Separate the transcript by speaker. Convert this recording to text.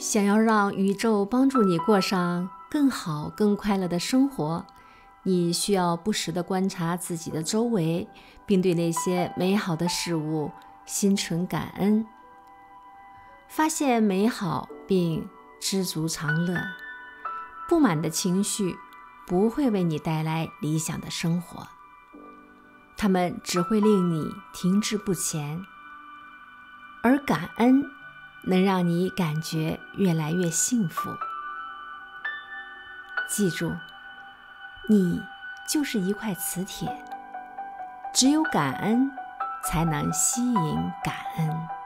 Speaker 1: 想要让宇宙帮助你过上更好、更快乐的生活，你需要不时地观察自己的周围，并对那些美好的事物心存感恩，发现美好并知足常乐。不满的情绪不会为你带来理想的生活，它们只会令你停滞不前，而感恩。能让你感觉越来越幸福。记住，你就是一块磁铁，只有感恩才能吸引感恩。